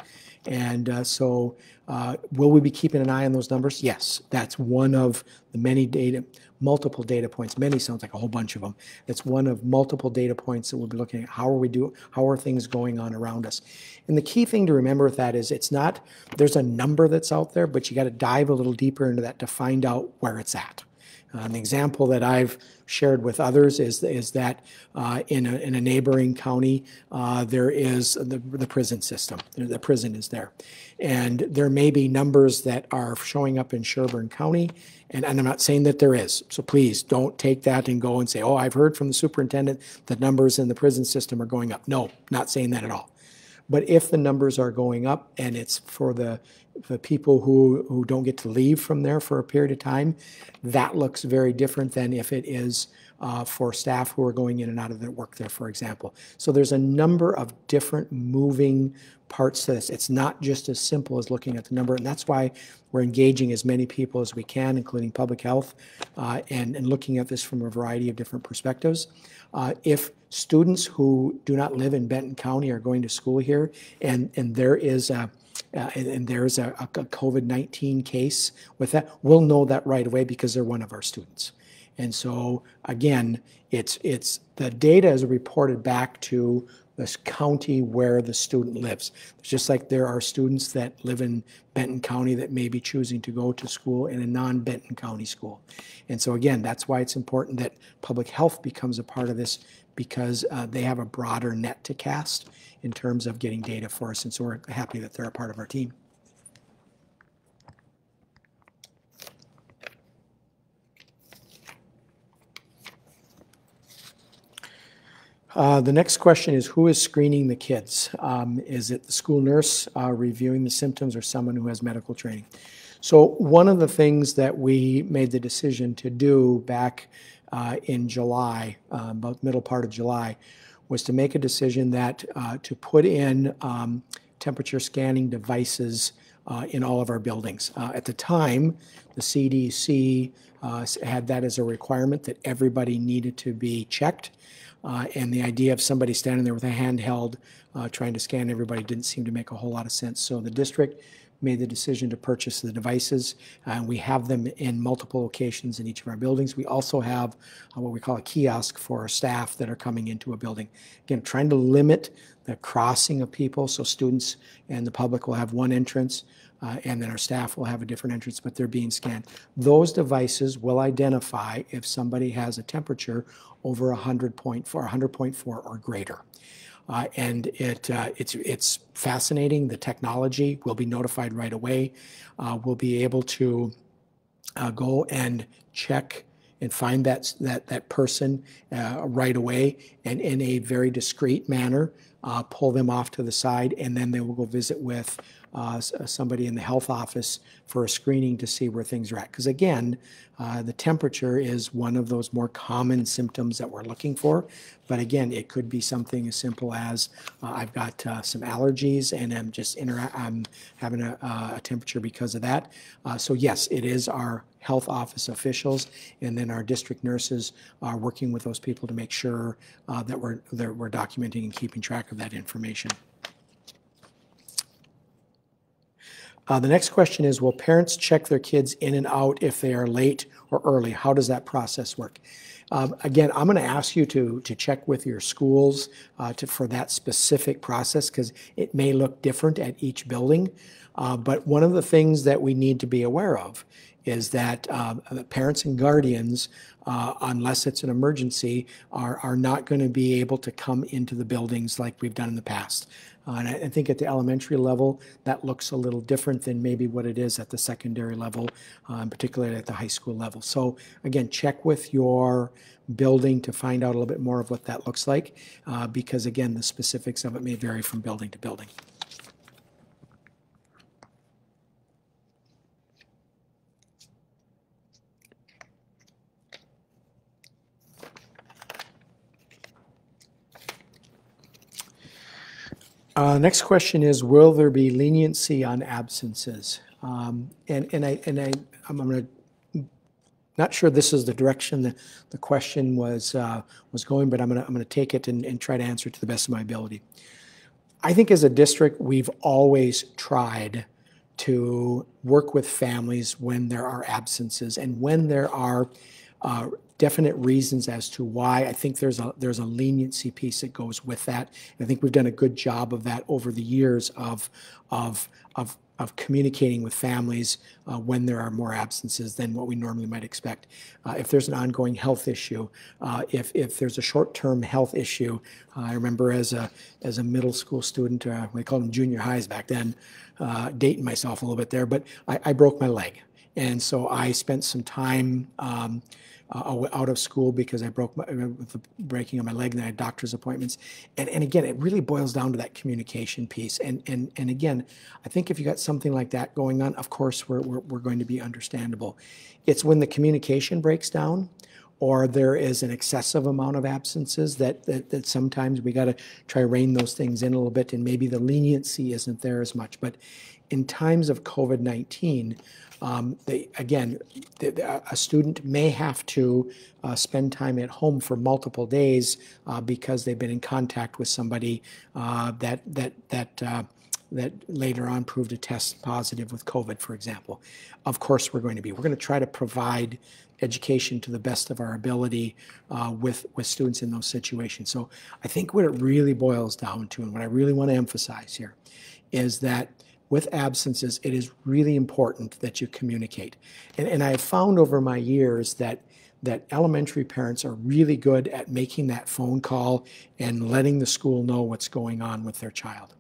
And uh, so uh, will we be keeping an eye on those numbers? Yes, that's one of the many data, multiple data points. Many sounds like a whole bunch of them. It's one of multiple data points that we'll be looking at. How are we do? How are things going on around us? And the key thing to remember with that is it's not there's a number that's out there, but you got to dive a little deeper into that to find out where it's at. Uh, an example that I've shared with others is, is that uh, in, a, in a neighboring county, uh, there is the, the prison system. The prison is there. And there may be numbers that are showing up in Sherburne County, and, and I'm not saying that there is. So please don't take that and go and say, oh, I've heard from the superintendent that numbers in the prison system are going up. No, not saying that at all. But if the numbers are going up and it's for the, the people who, who don't get to leave from there for a period of time, that looks very different than if it is uh, for staff who are going in and out of their work there, for example. So there's a number of different moving parts to this. It's not just as simple as looking at the number, and that's why we're engaging as many people as we can, including public health, uh, and, and looking at this from a variety of different perspectives. Uh, if students who do not live in Benton County are going to school here, and, and there is a uh, and, and, there's a, a COVID 19 case with that, we'll know that right away because they're one of our students. And so, again, it's, it's the data is reported back to this county where the student lives. It's just like there are students that live in Benton County that may be choosing to go to school in a non-Benton County school. And so again, that's why it's important that public health becomes a part of this because uh, they have a broader net to cast in terms of getting data for us. And so we're happy that they're a part of our team. Uh, the next question is who is screening the kids? Um, is it the school nurse uh, reviewing the symptoms or someone who has medical training? So, one of the things that we made the decision to do back uh, in July, uh, about middle part of July, was to make a decision that uh, to put in um, temperature scanning devices uh, in all of our buildings. Uh, at the time, the CDC uh, had that as a requirement that everybody needed to be checked. And the idea of somebody standing there with a handheld trying to scan everybody didn't seem to make a whole lot of sense. So the district made the decision to purchase the devices. Uh, we have them in multiple locations in each of our buildings. We also have uh, what we call a kiosk for our staff that are coming into a building. Again, trying to limit the crossing of people so students and the public will have one entrance. Uh, and then our staff will have a different entrance, but they're being scanned. Those devices will identify if somebody has a temperature over 100.4, 100.4 or greater. Uh, and it, uh, it's, it's fascinating. The technology will be notified right away. Uh, we'll be able to uh, go and check and find that, that, that person uh, right away and in a very discreet manner, uh, pull them off to the side, and then they will go visit with uh, somebody in the health office for a screening to see where things are at. Because again, uh, the temperature is one of those more common symptoms that we're looking for. But again, it could be something as simple as uh, I've got uh, some allergies and I'm just intera- I'm having a, uh, a temperature because of that. Uh, so yes, it is our health office officials and then our district nurses are working with those people to make sure that we're that we're documenting and keeping track of that information. Uh, the next question is Will parents check their kids in and out if they are late or early? How does that process work? Um, again, I'm going to ask you to, to check with your schools uh, to, for that specific process because it may look different at each building. Uh, but one of the things that we need to be aware of is that uh, parents and guardians, uh, unless it's an emergency, are, are not going to be able to come into the buildings like we've done in the past. Uh, and I, I, think at the elementary level, that looks a little different than maybe what it is at the secondary level, uh, particularly at the high school level. So again, check with your building to find out a little bit more of what that looks like, uh, because again, the specifics of it may vary from building to building. Uh, next question is, will there be leniency on absences? Um, and, and I, and I, I'm going to, not sure this is the direction the, the question was, uh, was going, but I'm going to, I'm to take it and, and try to answer it to the best of my ability. I think as a district, we've always tried to work with families when there are absences and when there are uh, definite reasons as to why. I think there's a there's a leniency piece that goes with that. And I think we've done a good job of that over the years of of of of communicating with families uh, when there are more absences than what we normally might expect. Uh, if there's an ongoing health issue, uh, if, if there's a short-term health issue, uh, I remember as a as a middle school student, uh, we called them junior highs back then, uh, dating myself a little bit there, but I, I, broke my leg, and so I spent some time. Um, uh, out of school because I broke my, uh, with the breaking of my leg and I had doctor's appointments. And, and again, it really boils down to that communication piece. And, and, and again, I think if you got something like that going on, of course, we're, we're, we're going to be understandable. It's when the communication breaks down or there is an excessive amount of absences that, that, that sometimes we got to try rein those things in a little bit and maybe the leniency isn't there as much. But in times of COVID-19, um, they, again, a student may have to uh, spend time at home for multiple days uh, because they've been in contact with somebody uh, that that that uh, that later on proved a test positive with COVID, for example. Of course, we're going to be. We're going to try to provide education to the best of our ability uh, with with students in those situations. So I think what it really boils down to, and what I really want to emphasize here, is that with absences, it is really important that you communicate. And, and I have found over my years that that elementary parents are really good at making that phone call and letting the school know what's going on with their child.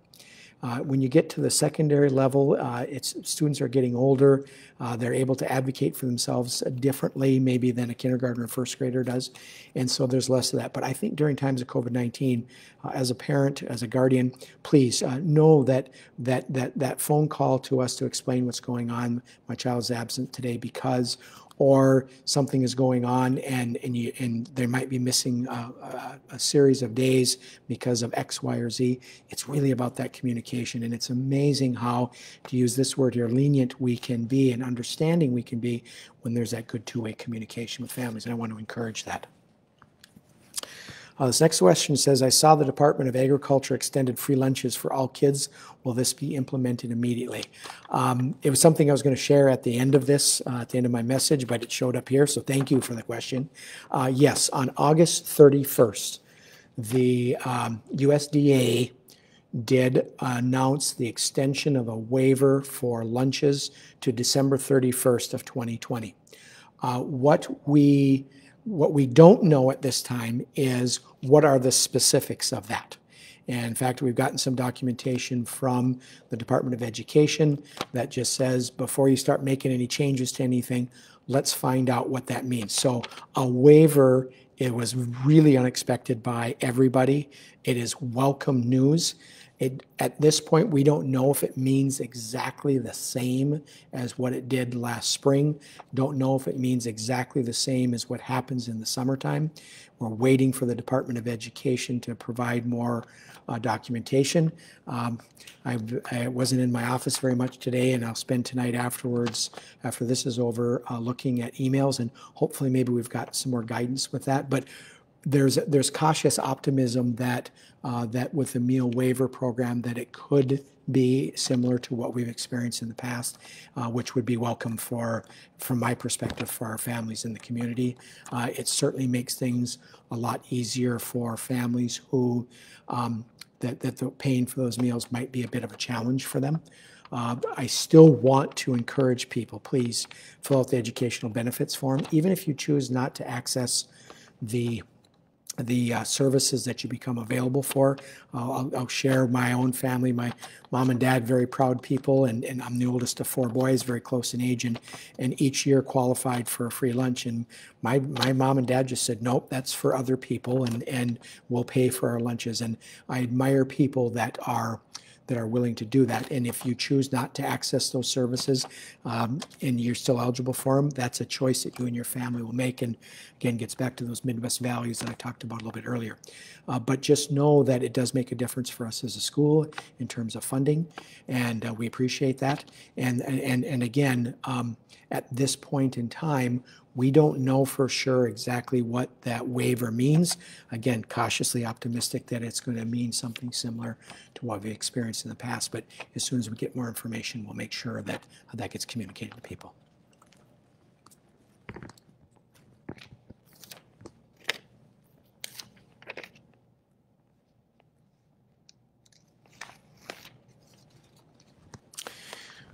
Uh, when you get to the secondary level, uh, it's students are getting older. Uh, they're able to advocate for themselves differently, maybe than a kindergarten or first grader does, and so there's less of that. But I think during times of COVID-19, uh, as a parent, as a guardian, please uh, know that that that that phone call to us to explain what's going on. My child is absent today because or something is going on and and you and they might be missing a, a, a, series of days because of X, Y, or Z. It's really about that communication, and it's amazing how, to use this word here, lenient we can be and understanding we can be when there's that good two-way communication with families, and I want to encourage that. Uh, this next question says, I saw the Department of Agriculture extended free lunches for all kids. Will this be implemented immediately? Um, it was something I was going to share at the end of this, uh, at the end of my message, but it showed up here, so thank you for the question. Uh, yes, on August 31st, the um, USDA did announce the extension of a waiver for lunches to December 31st of 2020. Uh, what we what we don't know at this time is what are the specifics of that. And in fact, we've gotten some documentation from the Department of Education that just says before you start making any changes to anything, let's find out what that means. So a waiver, it was really unexpected by everybody. It is welcome news. It, at this point, we don't know if it means exactly the same as what it did last spring. Don't know if it means exactly the same as what happens in the summertime. We're waiting for the Department of Education to provide more uh, documentation. Um, I, wasn't in my office very much today, and I'll spend tonight afterwards, after this is over, uh, looking at emails, and hopefully maybe we've got some more guidance with that. But there's there's cautious optimism that uh, that with the meal waiver program that it could be similar to what we've experienced in the past, uh, which would be welcome for, from my perspective, for our families in the community. Uh, it certainly makes things a lot easier for families who um, that that the paying for those meals might be a bit of a challenge for them. Uh, I still want to encourage people, please fill out the educational benefits form, even if you choose not to access the the uh, services that you become available for. Uh, I'll, I'll, share my own family, my mom and dad, very proud people, and, and I'm the oldest of four boys, very close in age, and, and each year qualified for a free lunch. And my, my mom and dad just said, nope, that's for other people, and, and we'll pay for our lunches. And I admire people that are that are willing to do that. And if you choose not to access those services um, and you're still eligible for them, that's a choice that you and your family will make. And again, gets back to those Midwest values that I talked about a little bit earlier. Uh, but just know that it does make a difference for us as a school in terms of funding, and uh, we appreciate that. And and and again, um, at this point in time, we don't know for sure exactly what that waiver means. Again, cautiously optimistic that it's going to mean something similar to what we've experienced in the past. But as soon as we get more information, we'll make sure that that gets communicated to people.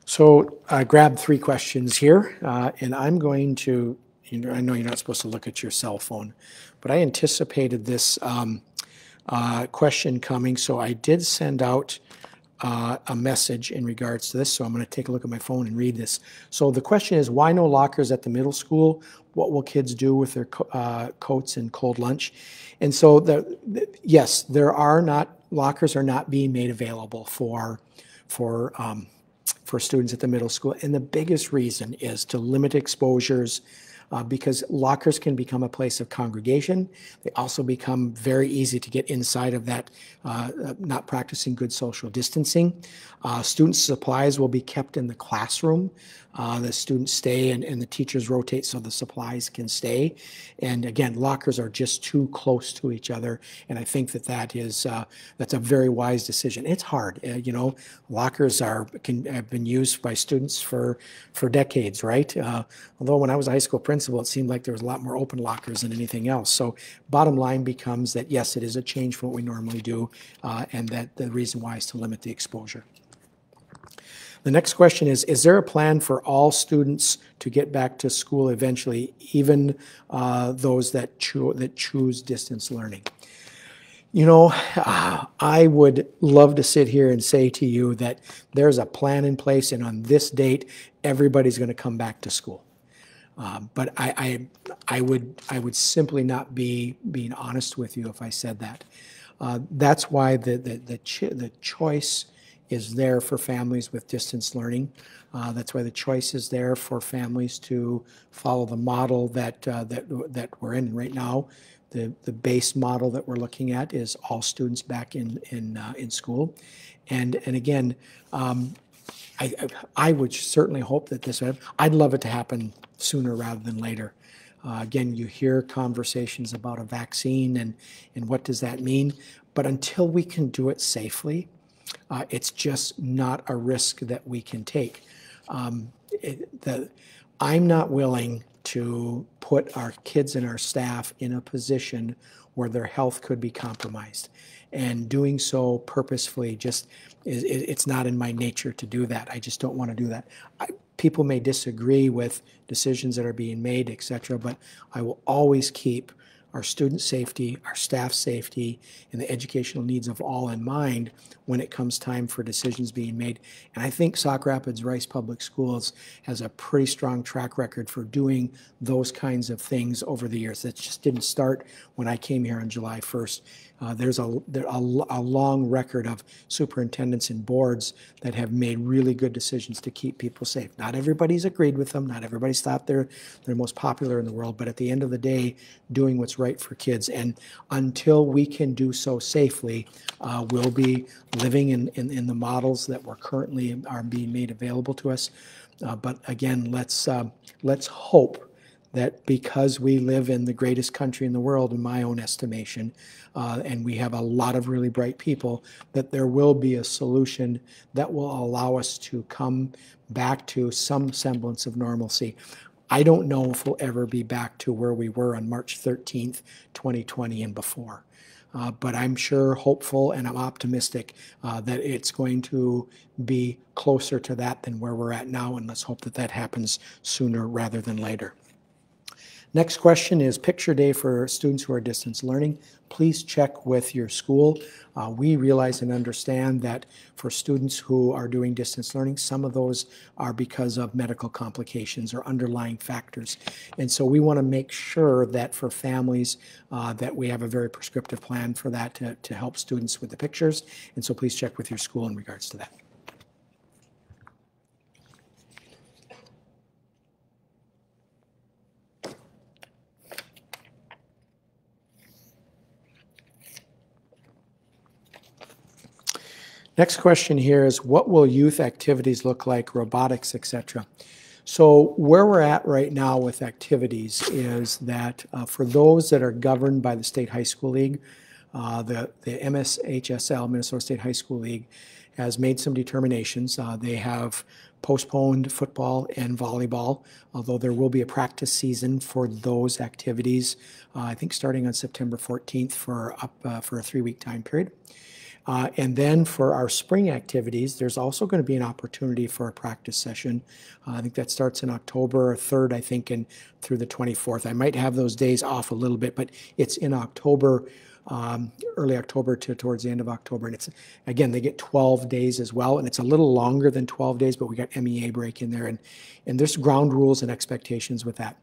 So I grabbed three questions here, uh, and I'm going to I know you're not supposed to look at your cell phone, but I anticipated this um, uh, question coming, so I did send out uh, a message in regards to this. So I'm going to take a look at my phone and read this. So the question is, why no lockers at the middle school? What will kids do with their co uh, coats and cold lunch? And so, the, the, yes, there are not lockers are not being made available for for um, for students at the middle school. And the biggest reason is to limit exposures uh, because lockers can become a place of congregation. They also become very easy to get inside of that, uh, uh not practicing good social distancing. Uh, student supplies will be kept in the classroom. Uh, the students stay and, and, the teachers rotate so the supplies can stay. And again, lockers are just too close to each other. And I think that that is uh, that's a very wise decision. It's hard, uh, you know. Lockers are can have been used by students for for decades, right? Uh, although when I was a high school principal, it seemed like there was a lot more open lockers than anything else. So bottom line becomes that yes, it is a change from what we normally do, uh, and that the reason why is to limit the exposure. The next question is Is there a plan for all students to get back to school eventually, even uh, those that, cho- that choose distance learning? You know, I would love to sit here and say to you that there's a plan in place, and on this date, everybody's going to come back to school. Uh, but I, I, I, would, I would simply not be being honest with you if I said that. Uh, that's why the, the, the, the choice is there for families with distance learning. Uh, that's why the choice is there for families to follow the model that uh, that that we're in right now. The the base model that we're looking at is all students back in in uh, in school, and and again. Um, I, I would certainly hope that this would. I'd love it to happen sooner rather than later. Uh, again, you hear conversations about a vaccine and, and what does that mean. But until we can do it safely, uh, it's just not a risk that we can take. Um, it, the, I'm not willing to put our kids and our staff in a position where their health could be compromised. And doing so purposefully just is, it's not in my nature to do that. I just don't want to do that. I, people may disagree with decisions that are being made, et cetera, but I will always keep our student safety, our staff safety, and the educational needs of all in mind when it comes time for decisions being made. And I think Sauk Rapids Rice Public Schools has a pretty strong track record for doing those kinds of things over the years. That just didn't start when I came here on July 1st. Uh, there's a, there, a, a, long record of superintendents and boards that have made really good decisions to keep people safe. Not everybody's agreed with them. Not everybody's thought they're they're most popular in the world. But at the end of the day, doing what's right for kids. And until we can do so safely, uh, we'll be living in, in, in, the models that were currently are being made available to us. Uh, but again, let's uh, let's hope that because we live in the greatest country in the world, in my own estimation, uh, and we have a lot of really bright people, that there will be a solution that will allow us to come back to some semblance of normalcy. I don't know if we'll ever be back to where we were on March 13th, 2020 and before. uh, but I'm sure hopeful and I'm optimistic uh, that it's going to be closer to that than where we're at now, and let's hope that that happens sooner rather than later. Next question is picture day for students who are distance learning. Please check with your school. Uh, we realize and understand that for students who are doing distance learning, some of those are because of medical complications or underlying factors. And so we want to make sure that for families uh, that we have a very prescriptive plan for that to, to help students with the pictures. And so please check with your school in regards to that. Next question here is what will youth activities look like, robotics, etc. So where we're at right now with activities is that uh, for those that are governed by the State High School League, uh, the, the MSHSL, Minnesota State High School League, has made some determinations. Uh, they have postponed football and volleyball, although there will be a practice season for those activities, uh, I think starting on September 14th for, up, uh, for a three-week time period. Uh, and then for our spring activities, there's also going to be an opportunity for a practice session. Uh, I think that starts in October 3rd, I think, and through the 24th. I might have those days off a little bit, but it's in October, um, early October to towards the end of October. And it's, again, they get 12 days as well, and it's a little longer than 12 days, but we got MEA break in there, and, and there's ground rules and expectations with that.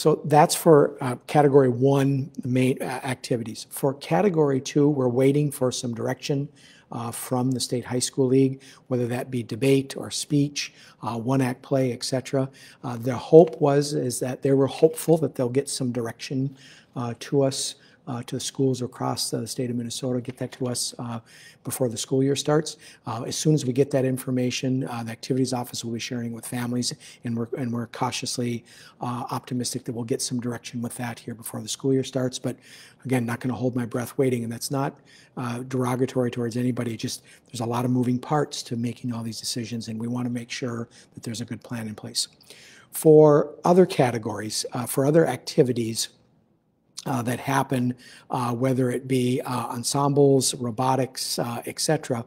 So that's for uh, category one the main uh, activities. For category two, we're waiting for some direction uh, from the State High School League, whether that be debate or speech, uh, one act play, etc. Uh, the hope was is that they were hopeful that they'll get some direction uh, to us uh, to the schools across the state of Minnesota, get that to us uh, before the school year starts. Uh, as soon as we get that information, uh, the activities office will be sharing with families, and we're, and we're cautiously uh, optimistic that we'll get some direction with that here before the school year starts. But again, not going to hold my breath waiting, and that's not uh, derogatory towards anybody. Just there's a lot of moving parts to making all these decisions, and we want to make sure that there's a good plan in place. For other categories, for other activities, uh, that happen, uh, whether it be uh, ensembles, robotics, uh, etc.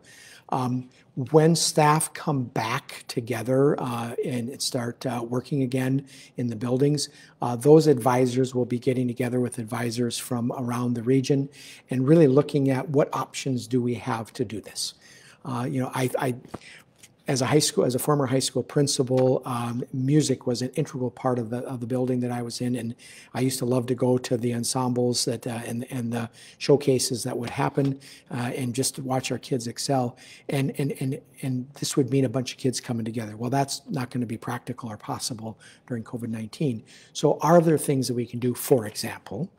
Um, when staff come back together uh, and start working again in the buildings, those advisors will be getting together with advisors from around the region and really looking at what options do we have to do this. you know, I, I as a high school, as a former high school principal, um, music was an integral part of the of the building that I was in, and I used to love to go to the ensembles that uh, and and the showcases that would happen, uh, and just watch our kids excel. And and and and this would mean a bunch of kids coming together. Well, that's not going to be practical or possible during COVID nineteen. So, are there things that we can do? For example,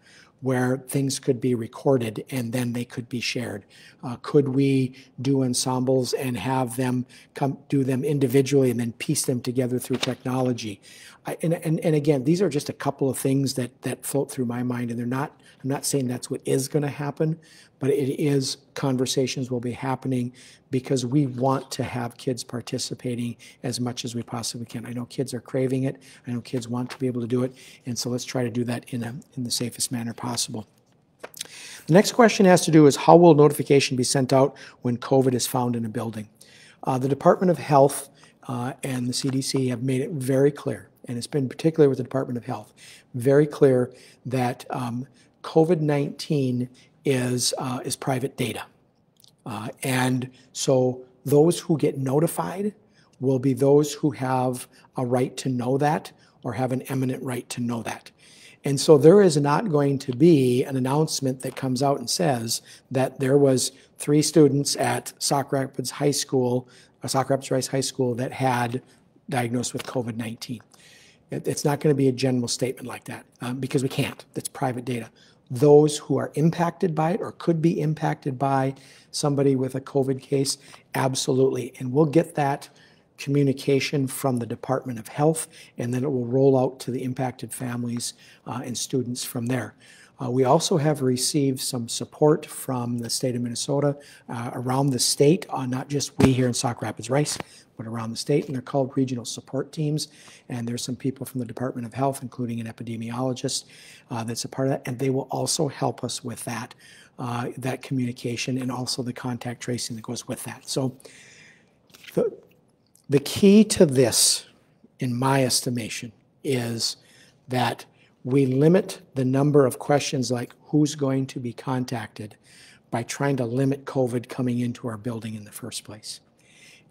where things could be recorded and then they could be shared? Uh, could we do ensembles and have them come do them individually and then piece them together through technology? I, and, and, and again, these are just a couple of things that, that float through my mind, and they're not, I'm not saying that's what is going to happen, but it is conversations will be happening because we want to have kids participating as much as we possibly can. I know kids are craving it. I know kids want to be able to do it, and so let's try to do that in a, in the safest manner possible. The next question has to do is how will notification be sent out when COVID is found in a building? Uh, the Department of Health uh, and the CDC have made it very clear, and it's been particularly with the Department of Health, very clear that um, COVID 19 is, uh, is private data. Uh, and so those who get notified will be those who have a right to know that or have an eminent right to know that. And so there is not going to be an announcement that comes out and says that there was three students at Sauk Rapids High School, or uh, Sauk Rapids Rice High School that had diagnosed with COVID-19. It's not going to be a general statement like that um, because we can't. That's private data those who are impacted by it or could be impacted by somebody with a COVID case? Absolutely. And we'll get that communication from the Department of Health, and then it will roll out to the impacted families uh, and students from there. Uh, we also have received some support from the state of Minnesota uh, around the state, not just we here in Sauk Rapids Rice, but around the state, and they're called regional support teams. And there's some people from the Department of Health, including an epidemiologist, uh, that's a part of that, and they will also help us with that, uh, that communication and also the contact tracing that goes with that. So the, the key to this, in my estimation, is that we limit the number of questions like who's going to be contacted by trying to limit COVID coming into our building in the first place.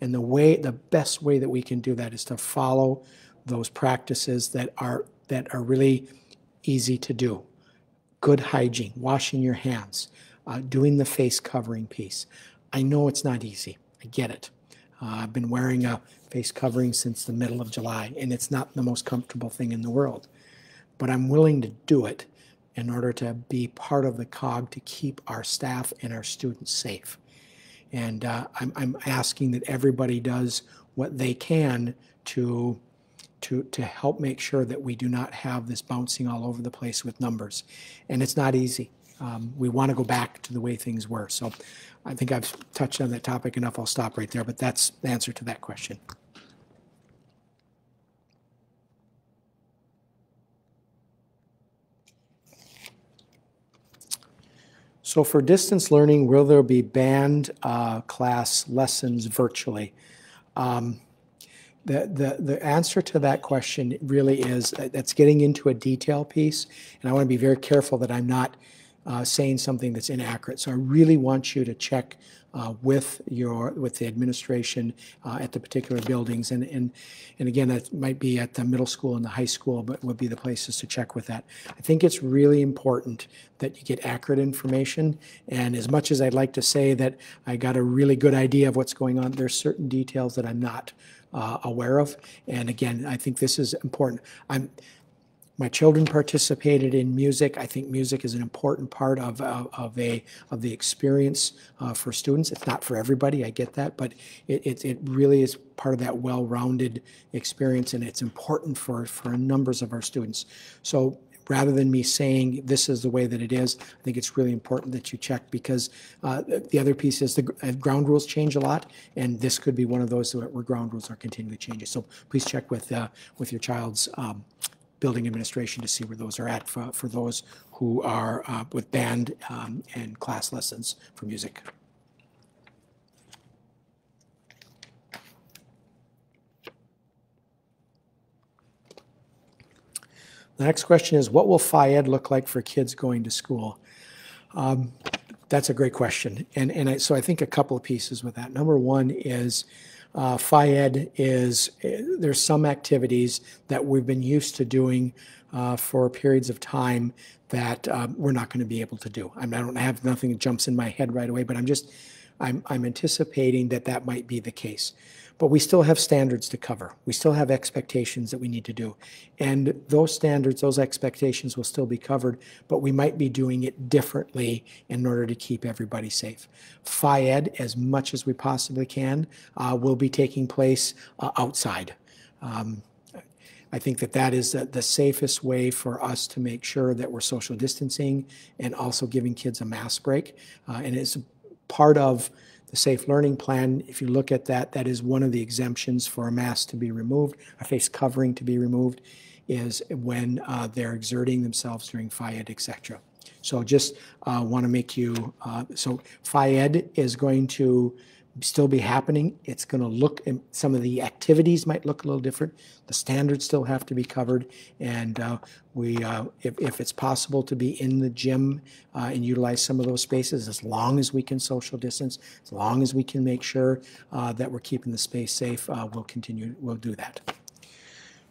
And the way, the best way that we can do that is to follow those practices that are that are really easy to do. Good hygiene, washing your hands, uh, doing the face covering piece. I know it's not easy. I get it. Uh, I've been wearing a face covering since the middle of July, and it's not the most comfortable thing in the world. But I'm willing to do it in order to be part of the COG to keep our staff and our students safe. And uh, I'm, I'm asking that everybody does what they can to, to, to help make sure that we do not have this bouncing all over the place with numbers. And it's not easy. Um, we want to go back to the way things were. So I think I've touched on that topic enough. I'll stop right there, but that's the answer to that question. So for distance learning, will there be band uh, class lessons virtually? Um, the, the, the answer to that question really is that's getting into a detail piece, and I want to be very careful that I'm not uh, saying something that's inaccurate. So I really want you to check uh, with your with the administration uh, at the particular buildings, and and and again, that might be at the middle school and the high school, but would be the places to check with that. I think it's really important that you get accurate information. And as much as I'd like to say that I got a really good idea of what's going on, there's certain details that I'm not uh, aware of. And again, I think this is important. I'm my children participated in music. I think music is an important part of, of, of a of the experience uh, for students. It's not for everybody, I get that, but it, it, it really is part of that well-rounded experience, and it's important for, for numbers of our students. So rather than me saying this is the way that it is, I think it's really important that you check because uh, the other piece is the uh, ground rules change a lot, and this could be one of those where ground rules are continually changing. So please check with uh, with your child's um, building administration to see where those are at for, for those who are uh, with band um, and class lessons for music. The next question is, what will Phy-Ed look like for kids going to school? Um, that's a great question. And, and I, so I think a couple of pieces with that. Number one is uh, Phy-Ed is, there's some activities that we've been used to doing uh, for periods of time that um, we're not going to be able to do. I, mean, I don't have nothing that jumps in my head right away, but I'm just, I'm, I'm anticipating that that might be the case. But we still have standards to cover. We still have expectations that we need to do. And those standards, those expectations will still be covered, but we might be doing it differently in order to keep everybody safe. Phy-Ed, as much as we possibly can, uh, will be taking place uh, outside. Um, I think that that is the, the, safest way for us to make sure that we're social distancing and also giving kids a mask break. Uh, and it's part of the Safe Learning Plan, if you look at that, that is one of the exemptions for a mask to be removed, a face covering to be removed, is when uh, they're exerting themselves during Phy-Ed, etc. So just uh, want to make you, uh, so Phy-Ed is going to still be happening. It's going to look, some of the activities might look a little different. The standards still have to be covered. And uh, we, uh, if, if it's possible to be in the gym uh, and utilize some of those spaces, as long as we can social distance, as long as we can make sure uh, that we're keeping the space safe, uh, we'll continue, we'll do that.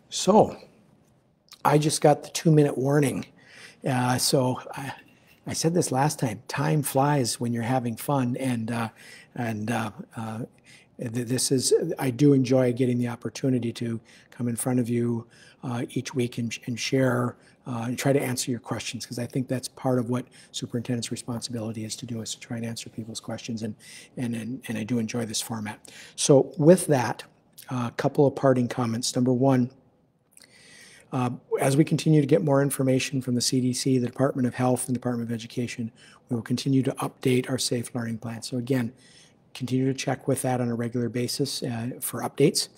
So I just got the two minute warning. Uh, so I, I said this last time, time flies when you're having fun. And and uh, uh, this is, I do enjoy getting the opportunity to come in front of you uh, each week and, and share uh, and try to answer your questions because I think that's part of what superintendent's responsibility is to do is to try and answer people's questions and and and, and I do enjoy this format. So with that, a couple of parting comments. Number one, Uh, as we continue to get more information from the CDC, the Department of Health, and Department of Education, we will continue to update our safe learning plan. So again, continue to check with that on a regular basis uh, for updates.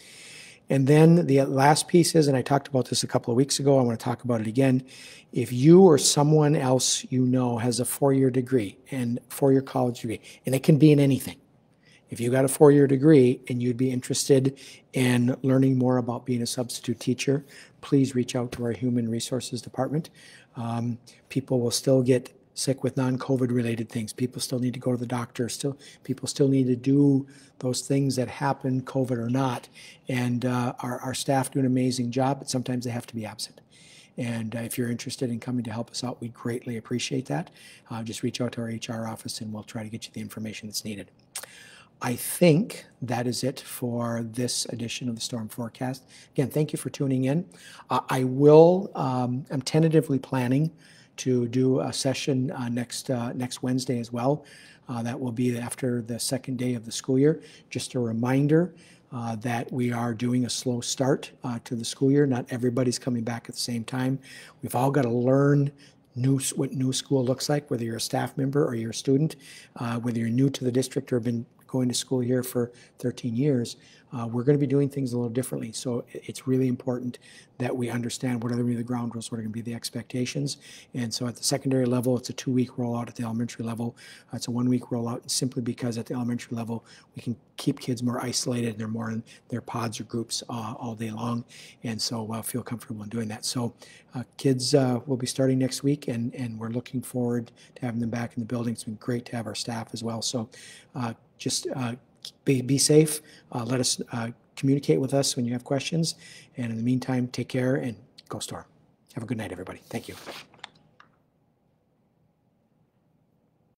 And then the last piece is, and I talked about this a couple of weeks ago, I want to talk about it again. If you or someone else you know has a four year degree and four year college degree, and it can be in anything, if you got a four year degree and you'd be interested in learning more about being a substitute teacher, please reach out to our Human Resources Department. Um, people will still get sick with non-COVID related things. People still need to go to the doctor. Still, people still need to do those things that happen, COVID or not. And uh, our, our staff do an amazing job, but sometimes they have to be absent. And uh, if you're interested in coming to help us out, we greatly appreciate that. Uh, just reach out to our HR office and we'll try to get you the information that's needed. I think that is it for this edition of the Storm Forecast. Again, thank you for tuning in. Uh, I will, um, I'm tentatively planning to do a session uh, next uh, next Wednesday as well. Uh, that will be after the second day of the school year. Just a reminder uh, that we are doing a slow start uh, to the school year. Not everybody's coming back at the same time. We've all got to learn new what new school looks like, whether you're a staff member or you're a student, whether you're new to the district or have been going to school here for 13 years, uh, we're going to be doing things a little differently. So it's really important that we understand what are going to be the ground rules, what are going to be the expectations. And so at the secondary level, it's a two-week rollout. At the elementary level, uh, it's a one-week rollout. Simply because at the elementary level, we can keep kids more isolated and they're more in their pods or groups uh, all day long, and so uh, feel comfortable in doing that. So uh, kids uh, will be starting next week, and and we're looking forward to having them back in the building. It's been great to have our staff as well. So just be, be safe. Uh, let us uh, communicate with us when you have questions. And in the meantime, take care and go storm. Have a good night, everybody. Thank you.